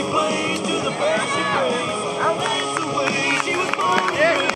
she plays.